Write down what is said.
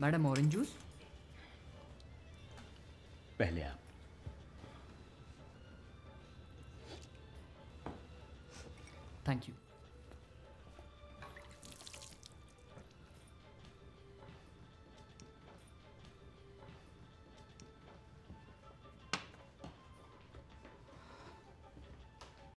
Madam orange juice? पहले आप। Thank you